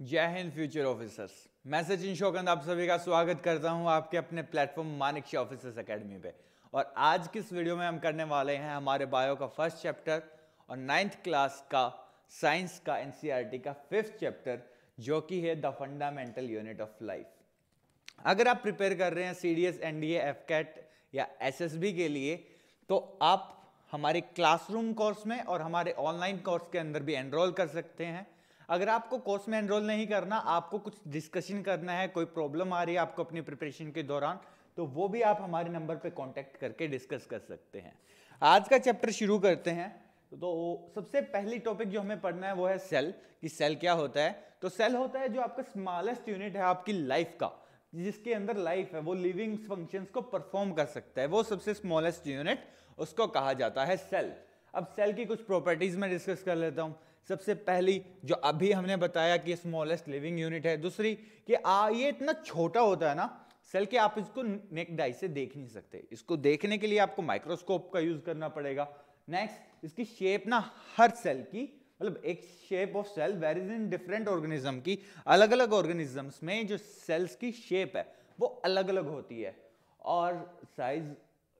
जय Hind future officers मैं सचिन शोकंद आप सभी का स्वागत करता हूँ आपके अपने प्लेटफॉर्म मानिक ऑफिसर्स एकेडमी पे। और आज की इस वीडियो में हम करने वाले हैं, हमारे बायो का फ़र्स्ट चैप्टर और नाइन्थ क्लास का साइंस का एनसीईआरटी e का फिफ्थ चैप्टर जो कि है the fundamental unit of life अगर आप प्रिपेयर कर रहे हैं C D S N D F CAT या एस एस बी के लिए तो आप हमारे क्लासरूम कोर्स में और हमारे ऑनलाइन कोर्स के अंदर भी एनरोल कर सकते हैं। अगर आपको कोर्स में एनरोल नहीं करना, आपको कुछ डिस्कशन करना है, कोई प्रॉब्लम आ रही है आपको अपनी प्रिपरेशन के दौरान तो वो भी आप हमारे नंबर पे कांटेक्ट करके डिस्कस कर सकते हैं। आज का चैप्टर शुरू करते हैं। तो सबसे पहली टॉपिक जो हमें पढ़ना है वो है सेल कि सेल क्या होता है? तो सेल होता है जो आपका स्मॉलेस्ट यूनिट है आपकी लाइफ का, जिसके अंदर लाइफ है, वो लिविंग फ़ंक्शंस को परफॉर्म कर सकता है। वो सबसे स्मॉलेस्ट यूनिट उसको कहा जाता है सेल अब सेल की कुछ प्रॉपर्टीज़ में डिस्कस कर लेता हूँ। सबसे पहली जो अभी हमने बताया कि स्मॉलेस्ट लिविंग यूनिट है, दूसरी कि आ, ये इतना छोटा होता है ना सेल के आप इसको नेक डाई से देख नहीं सकते। इसको देखने के लिए आपको माइक्रोस्कोप का यूज़ करना पड़ेगा। नेक्स्ट इसकी शेप ना हर सेल की मतलब एक shape of cell varies in different organism की अलग अलग ऑर्गेनिजम्स में जो सेल्स की शेप है, वो अलग अलग होती है। और साइज़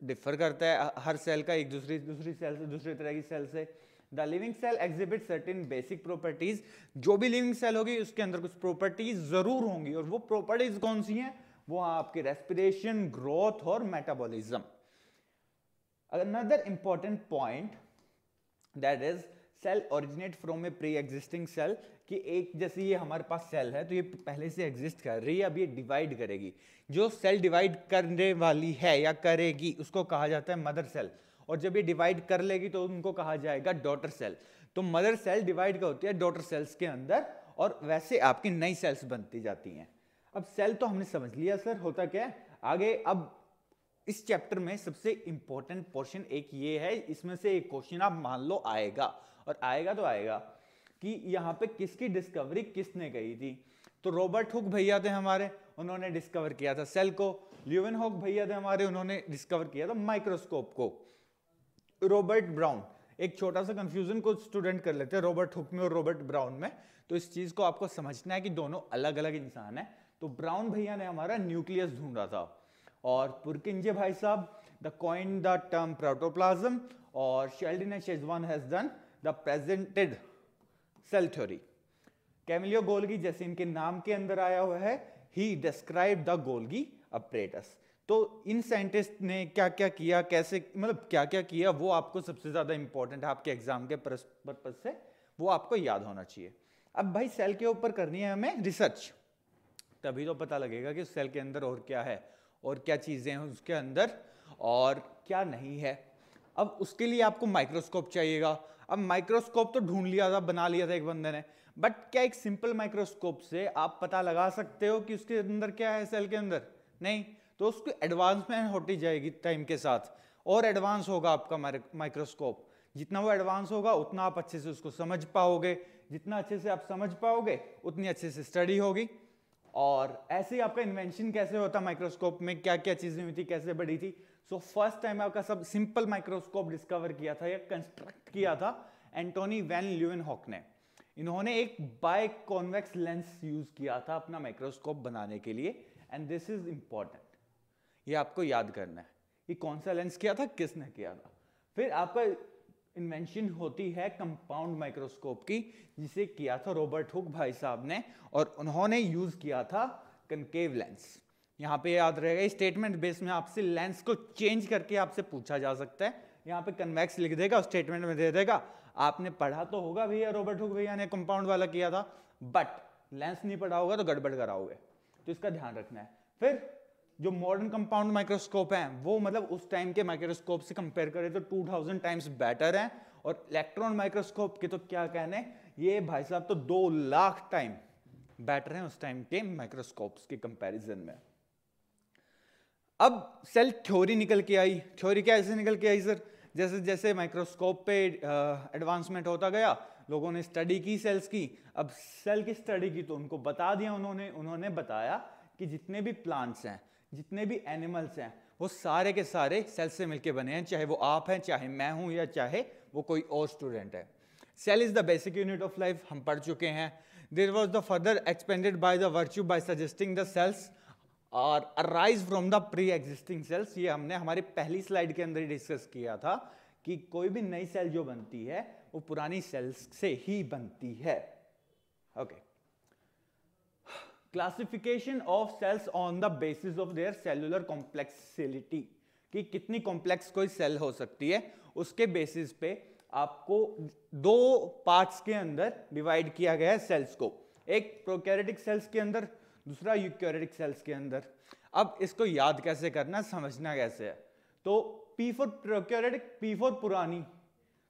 डिफर करता है, हर सेल का एक दूसरी दूसरी सेल से दूसरी तरह की सेल से। The living cell exhibit certain basic properties. जो भी लिविंग सेल होगी, उसके अंदर कुछ प्रॉपर्टीज़ ज़रूर होंगी। और वो प्रॉपर्टीज़ कौन सी हैं? वो आपके रेस्पिरेशन, ग्रोथ और metabolism. Another important point that is cell originate from a pre existing cell कि एक जैसे ये हमारे पास सेल है तो ये पहले से एग्जिस्ट कर रही है, अब ये डिवाइड करेगी। जो सेल डिवाइड करने वाली है या करेगी, उसको कहा जाता है मदर सेल और जब ये डिवाइड कर लेगी तो उनको कहा जाएगा डॉटर सेल तो मदर सेल डिवाइड का होती है? डॉटर सेल्स के अंदर और वैसे आपकी नई सेल्स बनती जाती हैं. अब सेल तो हमने समझ लिया सर होता क्या आगे, अब इस चैप्टर में सबसे इंपॉर्टेंट पोर्शन एक ये है, इसमें से एक क्वेश्चन आप मान लो आएगा. और आएगा तो आएगा कि यहाँ पे किसकी डिस्कवरी किसने कही थी? तो रॉबर्ट हुक भैया थे हमारे, उन्होंने डिस्कवर किया था सेल को. ल्यूवन हॉक भैया थे हमारे, उन्होंने डिस्कवर किया था माइक्रोस्कोप को. रॉबर्ट ब्राउन एक छोटा सा कंफ्यूजन को स्टूडेंट कर लेते हैं रॉबर्ट हुक में और रॉबर्ट ब्राउन में। तो इस चीज़ को आपको समझना है कि दोनों अलग अलग इंसान है। तो ब्राउन भैया ने हमारा न्यूक्लियस ढूंढा था। और पुरकिंजे भाई साहब the coin the term protoplasm और Schleiden Schwann has done the presented cell theory Camillo Golgi जैसे इनके नाम के अंदर आया हुआ है ही डिस्क्राइब द गोल्गी अपरेटस तो इन साइंटिस्ट ने क्या क्या किया कैसे मतलब क्या क्या किया वो आपको सबसे ज़्यादा इंपॉर्टेंट है, आपके एग्ज़ाम के पर्पज से, वो आपको याद होना चाहिए। अब भाई सेल के ऊपर करनी है हमें रिसर्च तभी तो पता लगेगा कि उस सेल के अंदर और क्या है, और क्या चीज़ें हैं उसके अंदर, और क्या नहीं है। अब उसके लिए आपको माइक्रोस्कोप चाहिएगा। अब माइक्रोस्कोप तो ढूंढ लिया था, बना लिया था एक बंदे ने। बट क्या एक सिंपल माइक्रोस्कोप से आप पता लगा सकते हो कि उसके अंदर क्या है सेल के अंदर? नहीं। तो उसकी एडवांसमेंट होती जाएगी टाइम के साथ। और एडवांस होगा आपका माइक्रोस्कोप जितना वो एडवांस होगा, उतना आप अच्छे से उसको समझ पाओगे। जितना अच्छे से आप समझ पाओगे, उतनी अच्छे से स्टडी होगी। और ऐसे ही आपका इन्वेंशन कैसे होता माइक्रोस्कोप में? क्या क्या चीज़ें हुई थी? कैसे बढ़ी थी? सो फ़र्स्ट टाइम आपका सब सिंपल माइक्रोस्कोप डिस्कवर किया था या कंस्ट्रक्ट किया था एंटोनी वैन ल्यून हॉक ने। इन्होंने एक बाय कॉन्वेक्स लेंस यूज़ किया था अपना माइक्रोस्कोप बनाने के लिए। एंड दिस इज़ इंपॉर्टेंट ये आपको याद करना है। कि कौन सा लेंस किया था? किसने किया था? फिर आपका इन्वेंशन होती है कंपाउंड माइक्रोस्कोप की, जिसे किया था रॉबर्ट हुक भाई साहब ने, और उन्होंने यूज़ किया था कनकेव लेंस यहाँ पे याद रहेगा स्टेटमेंट बेस में आपसे लेंस को चेंज करके आपसे पूछा जा सकता है। यहाँ पे कन्वेक्स लिख देगा स्टेटमेंट में दे देगा। आपने पढ़ा तो होगा भैया रॉबर्ट हुक भैया ने कंपाउंड वाला किया था बट लेंस नहीं पढ़ा होगा तो गड़बड़ कराओगे। तो इसका ध्यान रखना है। फिर जो मॉडर्न कंपाउंड माइक्रोस्कोप है, वो मतलब उस टाइम के माइक्रोस्कोप से कंपेयर करें तो 2000 टाइम्स बेटर है। और इलेक्ट्रॉन माइक्रोस्कोप के तो क्या कहने ये भाई साहब तो दो लाख टाइम बेटर है उस टाइम के माइक्रोस्कोप्स के कंपैरिजन में। अब सेल थ्योरी निकल के आई। थ्योरी क्या ऐसे निकल के आई सर जैसे जैसे माइक्रोस्कोप पे एडवांसमेंट होता गया, लोगों ने स्टडी की सेल्स की। अब सेल की स्टडी की तो उनको बता दिया उन्होंने। उन्होंने बताया कि जितने भी प्लांट्स हैं जितने भी एनिमल्स हैं, वो सारे के सारे सेल से मिलके बने हैं, चाहे वो आप हैं, चाहे मैं हूँ, या चाहे वो कोई और स्टूडेंट है। Cell is the basic unit of life, हम पढ़ चुके हैं। There was the further expanded by the Virchow by suggesting the cells, और arise from the pre existing cells. ये हमने हमारी पहली स्लाइड के अंदर ही डिस्कस किया था कि कोई भी नई सेल जो बनती है, वो पुरानी सेल्स से ही बनती है। Okay. Classification of cells on the basis of their cellular complexity कि कितनी कॉम्प्लेक्स कोई सेल हो सकती है, उसके बेसिस पे आपको दो पार्ट्स के अंदर डिवाइड किया गया है सेल्स को। एक प्रोकैरियोटिक सेल्स के अंदर, दूसरा यूकैरियोटिक सेल्स के अंदर। अब इसको याद कैसे करना समझना कैसे है? तो P for prokaryotic P for पुरानी।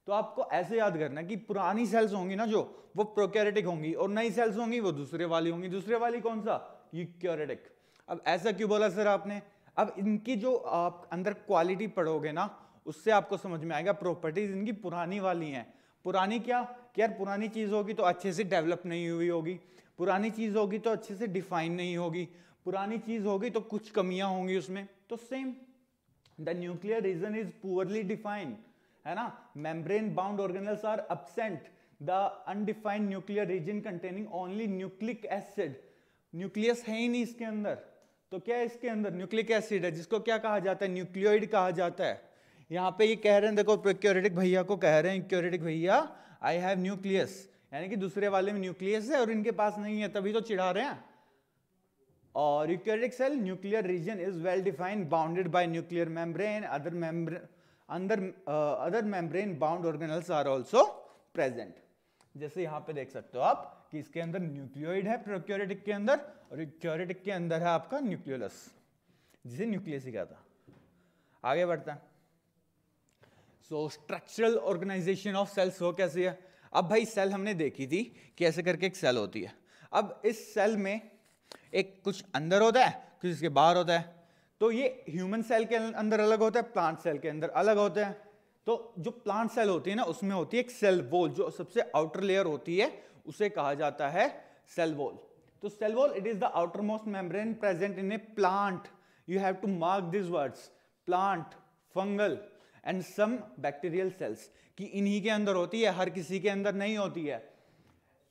तो आपको ऐसे याद करना कि पुरानी सेल्स होंगी ना जो, वो प्रोकैरियोटिक होंगी और नई सेल्स होंगी, वो दूसरे वाली होंगी। दूसरे वाली कौन सा? यूकैरियोटिक अब ऐसा क्यों बोला सर आपने? अब इनकी जो आप अंदर क्वालिटी पढ़ोगे ना, उससे आपको समझ में आएगा प्रॉपर्टीज़ इनकी पुरानी वाली हैं। पुरानी क्या? कि यार पुरानी चीज़ होगी तो अच्छे से डेवलप नहीं हुई होगी। पुरानी चीज़ होगी तो अच्छे से डिफाइन नहीं होगी। पुरानी चीज़ होगी तो कुछ कमियाँ होंगी उसमें। तो same the nuclear region is poorly defined है ना? Membrane bound organelles are absent the undefined nuclear region containing only nucleic acid nucleus है ही नहीं इसके अंदर। तो क्या है इसके अंदर? न्यूक्लिक एसिड है, जिसको क्या कहा जाता है? न्यूक्लियोइड कहा जाता है। यहाँ पे ये कह रहे हैं, देखो क्योरेटिक भैया को कह रहे हैं क्योरेटिक भैया आई हैव न्यूक्लियस यानी कि दूसरे वाले में न्यूक्लियस है और इनके पास नहीं है, तभी तो चिढ़ा रहे हैं। और eukaryotic cell nuclear region is well defined bounded by nuclear membrane other membrane अंदर other membrane bound organelles are also present जैसे यहाँ पे देख सकते हो आप कि इसके अंदर न्यूक्लियोइड है प्रोक्योरेटिक के अंदर और क्योरेटिक के अंदर है आपका न्यूक्लियोलस जिसे न्यूक्लियस ही कहता आगे बढ़ता so structural organization of cells हो कैसी है? अब भाई सेल हमने देखी थी कि ऐसे करके एक सेल होती है। अब इस सेल में एक कुछ अंदर होता है, कुछ इसके बाहर होता है। तो ये ह्यूमन सेल के अंदर अलग होता है प्लांट सेल के अंदर अलग होता है। तो जो प्लांट सेल होती है ना, उसमें होती है एक सेल वॉल जो सबसे आउटर लेयर होती है, उसे कहा जाता है सेल वॉल तो cell wall it is the outer most membrane present in a plant you have to mark this words plant fungal and some bacterial cells कि इन्हीं के अंदर होती है, हर किसी के अंदर नहीं होती है।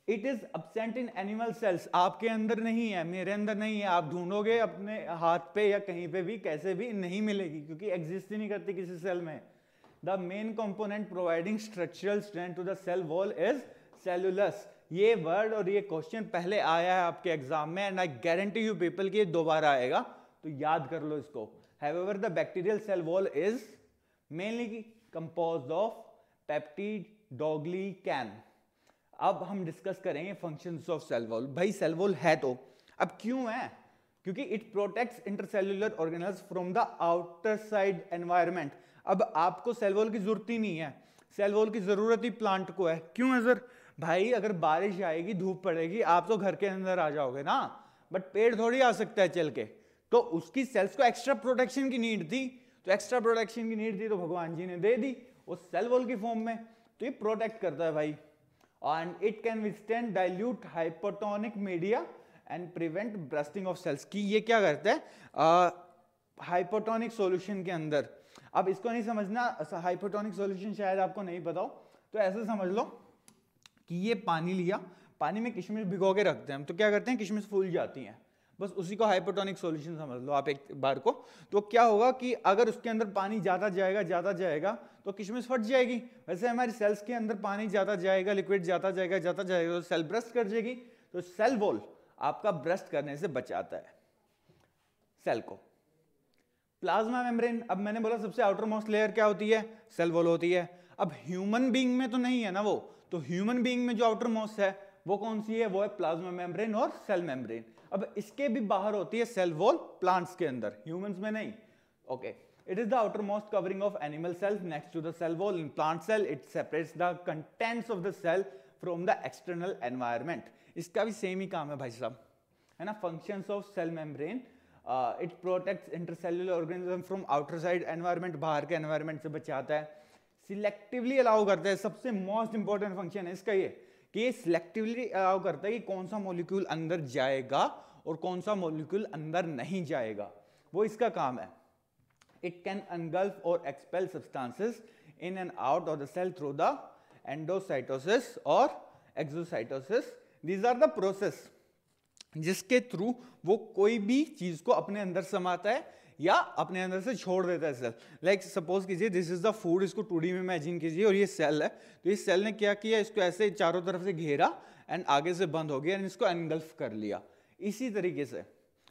It is absent in animal cells आपके अंदर नहीं है, मेरे अंदर नहीं है। आप ढूंढोगे अपने हाथ पे या कहीं पे भी, कैसे भी नहीं मिलेगी, क्योंकि एग्जिस्ट ही नहीं करती किसी सेल में। The main component providing structural strength to the cell wall is cellulose ये वर्ड और ये क्वेश्चन पहले आया है आपके एग्ज़ाम में and I guarantee you people की दोबारा आएगा तो याद कर लो इसको। However the bacterial cell wall is mainly compose of peptidoglycan अब हम डिस्कस करेंगे फ़ंक्शंस ऑफ़ सेल वॉल भाई सेल वॉल है तो। अब क्यों है? क्योंकि it protects intercellular organelles from the outer side environment अब आपको सेल वॉल की ज़रूरत ही नहीं है। सेल वॉल की ज़रूरत ही प्लांट को है। क्यों है सर भाई, अगर बारिश आएगी, धूप पड़ेगी, आप तो घर के अंदर आ जाओगे ना। बट पेड़ थोड़ी आ सकता है चल के। तो उसकी सेल्स को एक्स्ट्रा प्रोटेक्शन की नीड थी। तो एक्स्ट्रा प्रोटेक्शन की नीड थी तो भगवान जी ने दे दी वो सेल वॉल की फॉर्म में। तो ये प्रोटेक्ट करता है भाई। And it can withstand dilute hypotonic media and prevent bursting of cells की ये क्या करता है? हाइपोटोनिक सॉल्यूशन के अंदर। अब इसको नहीं समझना हाइपोटोनिक सॉल्यूशन शायद आपको नहीं पता हो। तो ऐसे समझ लो कि ये पानी लिया, पानी में किशमिश भिगो के रखते हैं। हम तो क्या करते हैं? किशमिश फूल जाती हैं। बस उसी को हाइपोटोनिक सॉल्यूशन समझ लो आप एक बार को। तो क्या होगा कि अगर उसके अंदर पानी ज़्यादा जाएगा ज़्यादा जाएगा तो किशमिश फट जाएगी? वैसे हमारी सेल्स के अंदर पानी ज़्यादा जाएगा लिक्विड ज़्यादा जाएगा ज़्यादा जाएगा तो सेल ब्रस्ट कर जाएगी तो सेल वॉल आपका ब्रस्ट करने से बचाता है सेल को। प्लाज्मा मेम्ब्रेन अब मैंने बोला सबसे आउटर मोस्ट लेयर क्या होती है? सेल वॉल होती है। अब ह्यूमन बींग में तो नहीं है ना वो। तो ह्यूमन बींग में जो आउटर मोस्ट है, वो कौन सी है? वो है प्लाज्मा मेम्ब्रेन और सेल मेम्ब्रेन अब इसके भी बाहर होती है सेल वॉल प्लांट्स के अंदर ह्यूमंस में नहीं। Okay it is the outer most covering of animal cells next to the cell wall in plant cell it separates the contents of the cell from the external environment इसका भी same ही काम है भाई साहब। है ना? Functions of cell membrane it protects intercellular organism from outer side environment बाहर के एनवायरमेंट से बचाता है। सिलेक्टिवली अलाउ करता है। सबसे मोस्ट इंपॉर्टेंट फ़ंक्शन है इसका ये। कि ये सिलेक्टिवली अलाउ करता है कि कौन सा मोलिक्यूल अंदर जाएगा और कौन सा मोलिक्यूल अंदर नहीं जाएगा। वो इसका काम है। इट कैन अनगल्फ और expel substances in and out of the cell through the endocytosis और exocytosis these are the process जिसके थ्रू वो कोई भी चीज़ को अपने अंदर समाता है। या अपने अंदर से छोड़ देता है सेल लाइक सपोज़ कीजिए दिस इज़ द फ़ूड इसको टू में इमेजिन कीजिए, और ये सेल है। तो इस सेल ने क्या किया? इसको ऐसे चारों तरफ़ से घेरा एंड आगे से बंद हो गया एंड इसको एनगल्फ कर लिया। इसी तरीके से,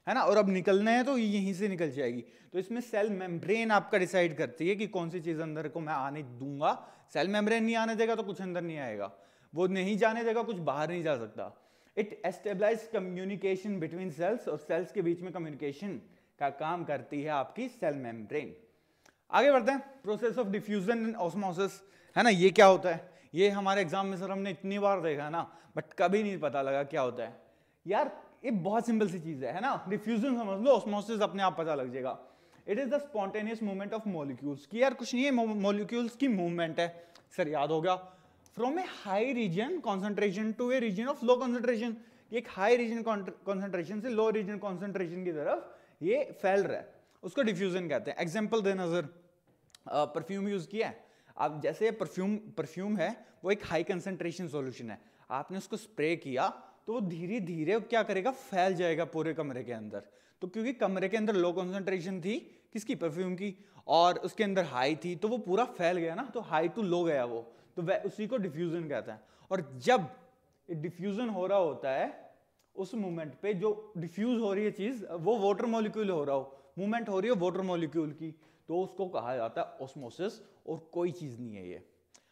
है ना? और अब निकलना है तो यहीं से निकल जाएगी। तो इसमें सेल मेम्ब्रेन आपका डिसाइड करती है कि कौन सी चीज़ अंदर को मैं आने दूँगा। सेल मेम्ब्रेन नहीं आने देगा तो कुछ अंदर नहीं आएगा। वो नहीं जाने देगा, कुछ बाहर नहीं जा सकता। It establishes communication between cells और सेल्स के बीच में कम्युनिकेशन का काम करती है आपकी सेल मेम्ब्रेन आगे बढ़ते हैं. Process of diffusion and osmosis है ना, ये क्या होता है? ये हमारे एग्ज़ाम में सर हमने इतनी बार देखा ना बट कभी नहीं पता लगा क्या होता है. यार, ये बहुत सिंपल सी चीज़ है है ना? डिफ्यूजन समझ लो ऑस्मोसिस अपने आप पता लग जाएगा. It is the spontaneous movement of molecules की यार, कुछ नहीं है मोलिक्यूल्स की मूवमेंट है. सर याद हो गया? From a high region concentration to a region of low concentration एक हाई रीजन कॉन्सेंट्रेशन से लो रीजन कॉन्सेंट्रेशन की तरफ़ ये फैल रहा है। उसको डिफ्यूजन कहते हैं। एग्ज़ाम्पल दे नज़र। परफ्यूम यूज़ किया है। अब जैसे परफ्यूम परफ्यूम है, वो एक हाई कंसेंट्रेशन सॉल्यूशन है। आपने उसको स्प्रे किया तो वो धीरे धीरे क्या करेगा? फैल जाएगा पूरे कमरे के अंदर। तो क्योंकि कमरे के अंदर लो कॉन्सेंट्रेशन थी, किसकी? परफ्यूम की। और उसके अंदर हाई थी तो वो पूरा फैल गया ना तो हाई टू लो गया वो। तो वह उसी को डिफ्यूजन कहता है। और जब डिफ्यूजन हो रहा होता है उस मूवमेंट पे जो डिफ्यूज हो रही है चीज़, वो वाटर मॉलिक्यूल हो रहा हो। मूवमेंट हो रही है वाटर मॉलिक्यूल की। तो उसको कहा जाता है ऑस्मोसिस और कोई चीज़ नहीं है ये।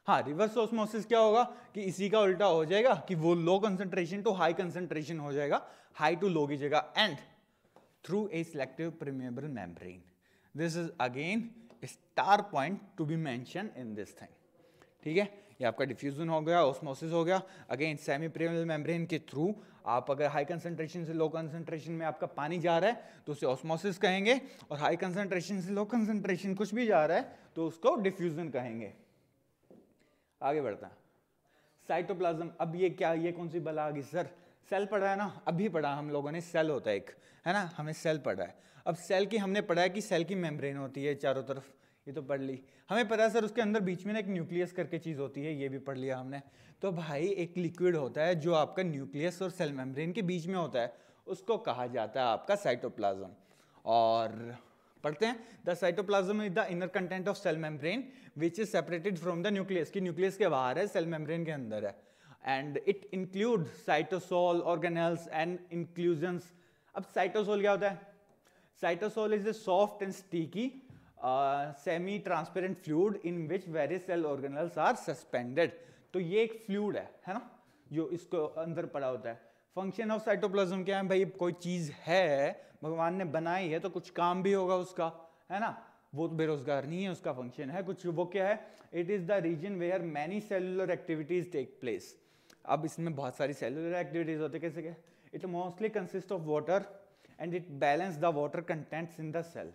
हाँ रिवर्स ऑस्मोसिस क्या होगा कि इसी का उल्टा हो जाएगा कि वो low concentration to high concentration हो जाएगा हाई टू लो की जगह। And through a selective permeable membrane this is again star point to be mention in this thing ठीक है? ये आपका डिफ्यूजन हो गया ऑस्मोसिस हो गया। अगेन सेमी प्रीमेबल मेम्ब्रेन के थ्रू आप अगर हाई कंसेंट्रेशन से लो कंसेंट्रेशन में आपका पानी जा रहा है तो उसे ऑस्मोसिस कहेंगे। और हाई कंसेंट्रेशन से लो कंसेंट्रेशन कुछ भी जा रहा है तो उसको डिफ्यूजन कहेंगे। आगे बढ़ता है। साइटोप्लाज्म अब ये क्या, ये कौन सी बला आ गई? सर सेल पढ़ा है ना? अभी पढ़ा हम लोगों ने सेल होता है एक, है ना? हमें सेल पढ़ा है। अब सेल की हमने पढ़ा है कि सेल की मेम्ब्रेन होती है चारों तरफ़। ये तो पढ़ ली। हमें पता है सर, उसके अंदर बीच में ना एक न्यूक्लियस करके चीज़ होती है, ये भी पढ़ लिया हमने। तो भाई, एक लिक्विड होता है जो आपका न्यूक्लियस और सेल मेम्ब्रेन के बीच में होता है, उसको कहा जाता है आपका साइटोप्लाज्म। और पढ़ते हैं। The cytoplasm is the inner content of cell membrane, which is separated from the nucleus, की न्यूक्लियस के बाहर है, सेल मेम्ब्रेन के अंदर है। And it include cytosol organelles and inclusions. अब साइटोसोल क्या होता है? Cytosol is a soft and sticky semi transparent fluid in which various cell organelles are suspended तो ये एक फ्लूड है है ना? जो इसको अंदर पड़ा होता है। फ़ंक्शन ऑफ़ साइटोप्लाज्म क्या है भाई? कोई चीज़ है, भगवान ने बनाई है तो कुछ काम भी होगा उसका, है ना? वो तो बेरोजगार नहीं है, उसका फ़ंक्शन है कुछ। वो क्या है? It is the region where many cellular activities take place अब इसमें बहुत सारी सेलुलर एक्टिविटीज़ होती कैसे क्या it mostly consist of water and it balance the water contents in the cell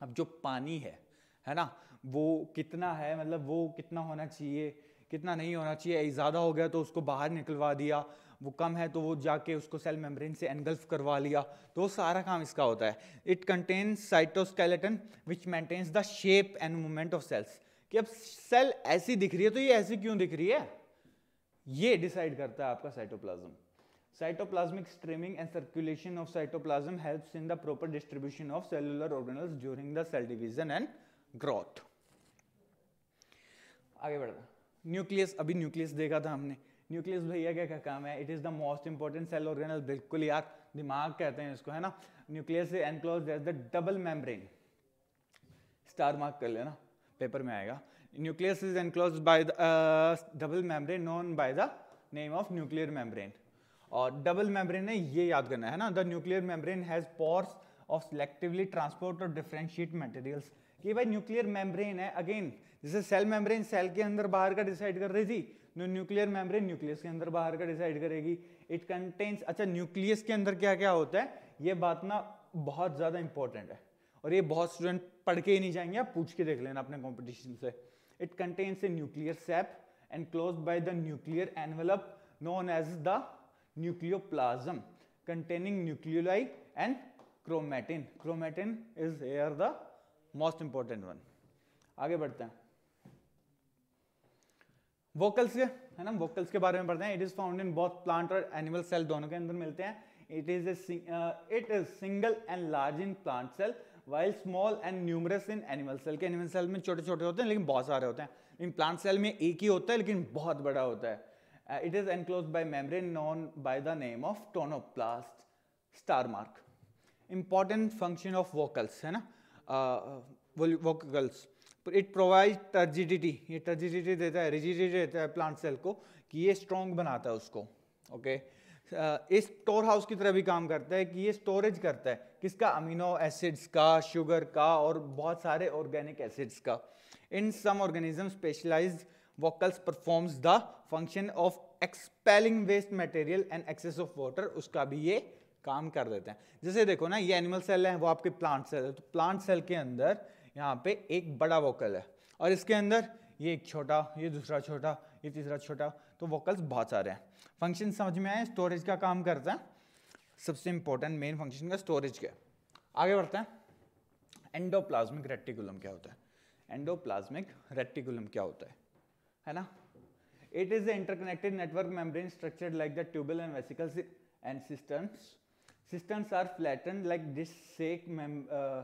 अब जो पानी है है ना? वो कितना है मतलब वो कितना होना चाहिए, कितना नहीं होना चाहिए? ज़्यादा हो गया तो उसको बाहर निकलवा दिया, वो कम है तो वो जाके उसको सेल मेम्ब्रेन से एनगल्फ करवा लिया तो सारा काम इसका होता है। It contains cytoskeleton which maintains the shape and movement of cells कि अब सेल ऐसी दिख रही है तो ये ऐसी क्यों दिख रही है? ये डिसाइड करता है आपका cytoplasm cytoplasmic streaming and circulation of cytoplasm helps in the proper distribution of cellular organelles during the cell division and growth. आगे बढ़ा न्यूक्लियस अभी न्यूक्लियस देखा था हमने। न्यूक्लियस भैया क्या क्या काम है? It is the most important cell organelle बिल्कुल यार, दिमाग कहते हैं इसको, है ना? Nucleus enclose as the double membrane star mark कर लेना पेपर में आएगा। Nucleus is enclose by the double membrane known by the name of nuclear membrane और डबल मेम्ब्रेन है, ये याद करना है ना? The nuclear membrane has pores of selectively transport और डिफरेंशिएट मटेरियल्स कि भाई न्यूक्लियर मेम्ब्रेन है अगेन जैसे सेल मेम्ब्रेन सेल के अंदर बाहर का डिसाइड कर रही थी न्यूक्लियर मेम्ब्रेन न्यूक्लियस के अंदर बाहर का डिसाइड करेगी। इट कंटेन्स अच्छा न्यूक्लियस के अंदर क्या क्या होता है? ये बात ना बहुत ज़्यादा इंपॉर्टेंट है। और ये बहुत स्टूडेंट पढ़ के ही नहीं जाएँगे, आप पूछ के देख लेना अपने कॉम्पिटिशन से। It contains a nuclear sap and close by the nuclear envelope known as the nucleoplasm containing nuclei and chromatin. Chromatin is here the most important one. आगे बढ़ते हैं। वोकल्स के, है ना? वोकल्स के बारे में पढ़ते हैं। It is found in both plant और एनिमल सेल दोनों के अंदर मिलते हैं। It is it is single and large in plant cell while small and numerous in animal cell के एनिमल सेल में छोटे छोटे होते हैं, लेकिन बहुत सारे होते हैं। इन प्लांट सेल में एक ही होता है, लेकिन बहुत बड़ा होता है। It is enclose by membrane known by the name of tonoplast star mark important function of vacuoles है ना? वोकल्स इट प्रोवाइड टर्जिडिटी ये टर्जिडिटी देता है रिजिडिटी देता है प्लांट सेल को कि ये स्ट्रॉन्ग बनाता है उसको ओके okay? इस स्टोर हाउस की तरह भी काम करता है कि ये स्टोरेज करता है। किसका? अमीनो एसिड्स का शुगर का और बहुत सारे ऑर्गेनिक एसिड्स का। In some organism specialized vacuoles performs the function of expelling waste material and excess of water उसका भी ये काम कर देते हैं। जैसे देखो ना, ये एनिमल सेल है, वो आपके प्लांट सेल है तो प्लांट सेल के अंदर यहाँ पे एक बड़ा वोकल है और इसके अंदर ये एक छोटा, ये दूसरा छोटा, ये तीसरा छोटा तो वोकल्स बहुत सारे हैं। फ़ंक्शन समझ में आए स्टोरेज का काम करता है। सबसे इंपॉर्टेंट मेन फ़ंक्शन का स्टोरेज का आगे बढ़ते हैं। एंडोप्लाज्मिक रेटिकुलम क्या होता है? एंडोप्लाज्मिक रेटिकुलम क्या होता है? है ना? It is interconnected network membrane structured like the tubule and vesicles and systems are flattened like this shake mem uh,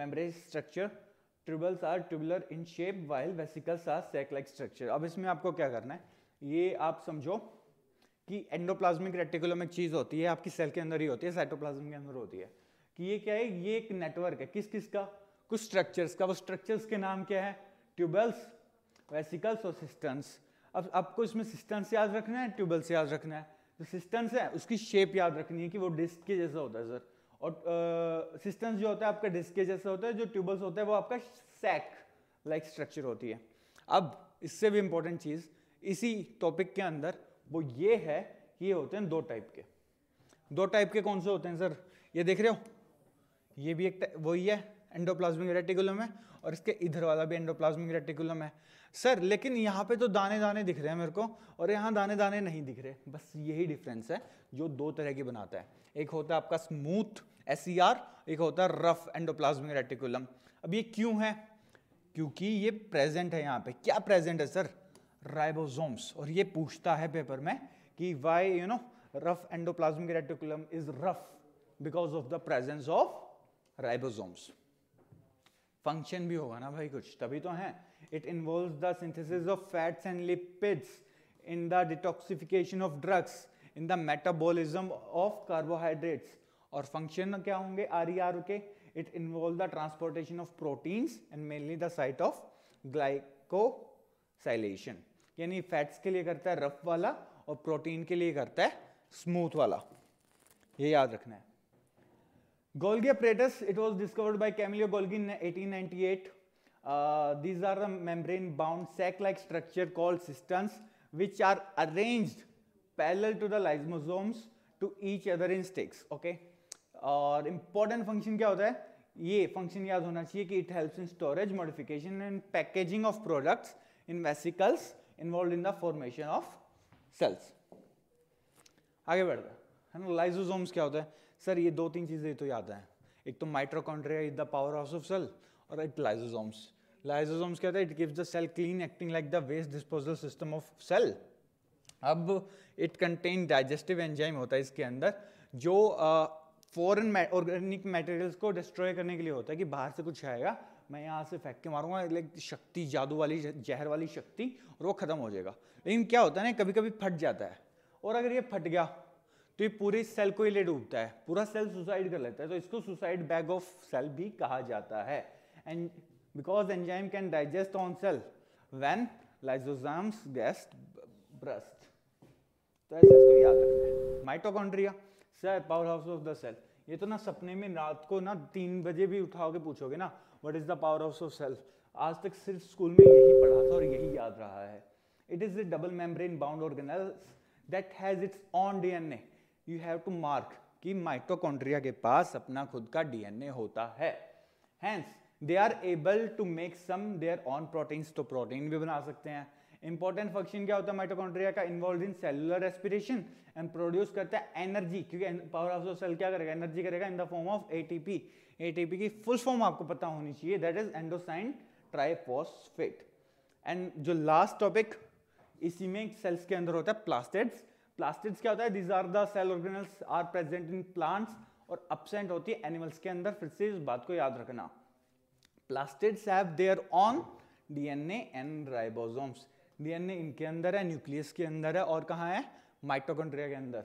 membrane structure. Tubules are tubular in shape while vesicles are sac-like structure. अब इसमें आपको क्या करना है? ये आप समझो कि एंडोप्लाज्मिक रेटिकुलम एक चीज़ होती है आपकी सेल के अंदर ही होती है साइटोप्लाज्म के अंदर होती है। कि ये क्या है? ये एक नेटवर्क है। किस किस का? कुछ स्ट्रक्चर्स का। वो स्ट्रक्चर्स के नाम क्या है? ट्यूबल्स वेसिकल्स और सिस्टन्स अब, आपको इसमें सिस्टन्स याद रखना है ट्यूबल्स याद रखना है? जो सिस्टम्स है, उसकी शेप याद रखनी है कि वो डिस्क के जैसा होता है सर और सिस्टम्स जो होता है, आपका डिस्क के जैसा होता है, जो ट्यूबल्स होता है, वो आपका सैक लाइक स्ट्रक्चर होती है. अब, इससे भी इंपॉर्टेंट चीज़, इसी टॉपिक के अंदर, वो ये है कि ये होते हैं दो टाइप के. दो टाइप के कौन से होते हैं सर ये देख रहे हो? ये भी एक वही है एंडोप्लाज्मिक रेटिकुलम है, और इसके इधर वाला भी एंडोप्लाज्मिक रेटिकुलम है. सर, लेकिन यहाँ पे तो दाने दाने दिख रहे हैं मेरे को, और यहाँ दाने दाने नहीं दिख रहे। बस यही डिफरेंस है, जो दो तरह की बनाता है। एक होता है आपका स्मूथ एस e एक होता है रफ एंडोप्लाज्मिक रेटिकुलम अब ये क्यों है? क्योंकि ये प्रेजेंट है यहाँ पे। क्या प्रेजेंट है, सर? राइबोसोम्स और ये पूछता है पेपर में कि why you know rough endoplasmic reticulum is rough because of the presence of ribosomes function भी होगा ना भाई कुछ तभी तो है। It involves the synthesis of fats and lipids in the detoxification of drugs, in the metabolism of carbohydrates. और function क्या होंगे? आर ई आर के it involve the transportation of proteins and mainly the site of glycosylation यानी fats के लिए करता है rough वाला और प्रोटीन के लिए करता है स्मूथ वाला। ये याद रखना है। Golgi apparatus, it was discovered by Camillo Golgi in 1898 Uh, these are the membrane bound sac like structure called cisterns which are arranged parallel to the lysosomes to each other in sticks okay और important function क्या होता है ये function याद होना चाहिए कि it helps in storage modification and packaging of products in vesicles involved in the formation of cells आगे बढ़ते है ना लाइसोसोम्स क्या होता है सर, ये दो तीन चीज़ें तो याद है। एक तो mitochondria is the power house of cell और एक लाइसोसोम्स लाइसोसोम्स कहते हैं it gives the cell clean acting like the waste disposal system of cell अब इट कंटेन डाइजेस्टिव एंजाइम होता है इसके अंदर, जो फॉरन ऑर्गेनिक मटेरियल्स को डिस्ट्रॉय करने के लिए होता है कि बाहर से कुछ आएगा, मैं यहाँ से फेंक के मारूँगा लाइक शक्ति, जादू वाली, जहर वाली शक्ति, और वो खत्म हो जाएगा। लेकिन क्या होता है ना कभी कभी फट जाता है। और अगर ये फट गया तो ये पूरे सेल को ही ले डूबता है, पूरा सेल सुसाइड कर लेता है। तो इसको सुसाइड बैग ऑफ़ सेल भी कहा जाता है। And because enzyme can digest on cell, when lysosomes get burst तो ऐसे इसको याद रखना है। Mitochondria sir power house of the cell ये तो ना सपने में रात को ना तीन बजे भी उठाओगे पूछोगे ना what is the power house of cell आज तक सिर्फ़ स्कूल में यही पढ़ा था और यही याद रहा है। It is the double membrane bound organelle that has its own DNA you have to mark कि माइटोकॉन्ड्रिया के पास अपना खुद का डीएनए होता है। Hence they are able to make some their own proteins तो प्रोटीन भी बना सकते हैं। इंपॉर्टेंट फ़ंक्शन क्या होता है माइटोकॉन्ड्रिया का? Involve in cellular respiration and produce करता है एनर्जी क्योंकि पावर हाउस ऑफ़ सेल क्या करेगा? एनर्जी करेगा in the form of ATP ATP की फुल फॉर्म आपको पता होनी चाहिए। That is adenosine triphosphate and जो लास्ट टॉपिक इसी में सेल्स के अंदर होता है प्लास्टिड्स प्लास्टिड्स क्या होता है? These are the cell organelles are present in plants और अपसेंट होती है एनिमल्स के अंदर। फिर से इस बात को याद रखना। Plastids have their own DNA and ribosomes DNA इनके अंदर है न्यूक्लियस के अंदर है और कहाँ है? माइटोकॉन्ड्रिया के अंदर।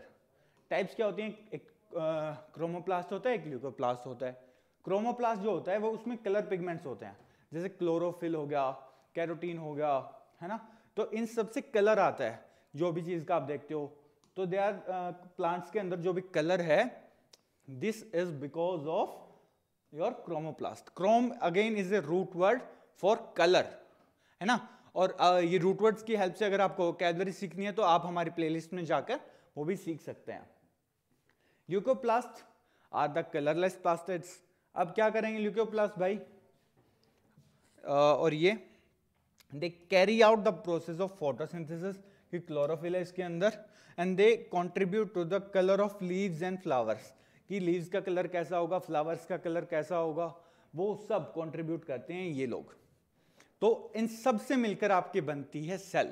टाइप्स क्या होती हैं? एक क्रोमोप्लास्ट होता है, एक ल्यूकोप्लास्ट होता है। क्रोमोप्लास्ट जो होता है, वो उसमें कलर पिगमेंट्स होते हैं। जैसे क्लोरोफिल हो गया कैरोटीन हो गया, है ना? तो इन सबसे कलर आता है। जो भी चीज़ का आप देखते हो तो दे आर प्लांट्स के अंदर जो भी कलर है this is because of your chromoplast chrome again is a root word for colour है ना? और uh, ये रूट वर्ड्स की हेल्प से अगर आपको कैलरी सीखनी है तो आप हमारी प्लेलिस्ट में जाकर वो भी सीख सकते हैं। Leucoplast are the colourless plastids अब क्या करेंगे ल्यूकोप्लास्ट भाई? Uh, और ये they carry out the process of photosynthesis कि क्लोरोफिल है इसके अंदर and they contribute to the colour of leaves and flowers कि लीव्स का कलर कैसा होगा फ्लावर्स का कलर कैसा होगा, वो सब कंट्रीब्यूट करते हैं ये लोग. तो इन सबसे मिलकर आपकी बनती है सेल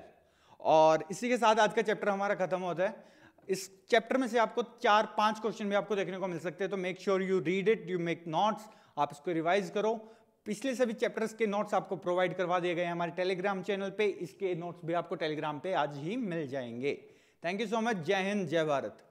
और इसी के साथ आज का चैप्टर हमारा खत्म होता है. इस चैप्टर में से आपको चार, पाँच क्वेश्चन भी आपको देखने को मिल सकते हैं तो make sure you read it you make notes आप इसको रिवाइज करो. पिछले सभी चैप्टर्स के नोट्स आपको प्रोवाइड करवा दिए गए हमारे टेलीग्राम चैनल पे, इसके नोट्स भी आपको टेलीग्राम पे आज ही मिल जाएँगे। थैंक यू सो मच जय हिंद, जय भारत।